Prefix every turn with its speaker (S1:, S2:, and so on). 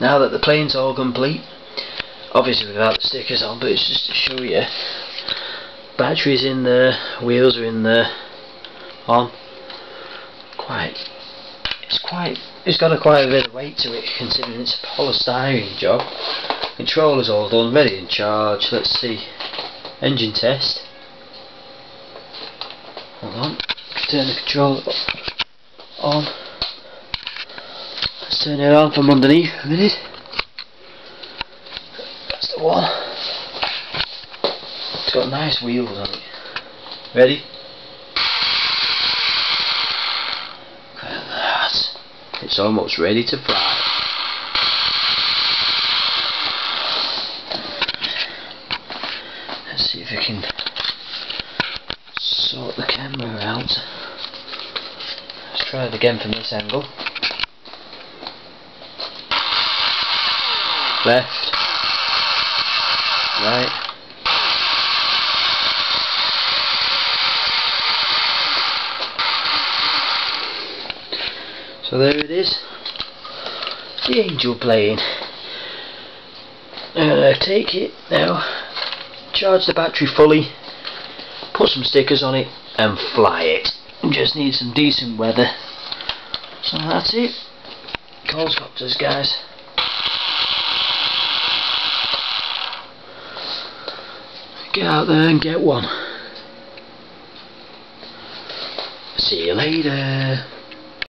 S1: now that the plane's all complete obviously without the stickers on but it's just to show you batteries in there wheels are in there on. Quite it's quite it's got a quite a bit of weight to it considering it's a polystyrene job. Controller's all done ready in charge let's see. Engine test. Hold on turn the controller on turn it on from underneath a minute that's the one it's got nice wheels on it ready Look at that. It's almost ready to fly. Let's see if we can sort the camera out. Let's try it again from this angle. Left. Right. So there it is. The angel plane. I'm going to uh, take it now, charge the battery fully, put some stickers on it and fly it. Just need some decent weather. So that's it. Colscopters guys. Get out there and get one. See you later.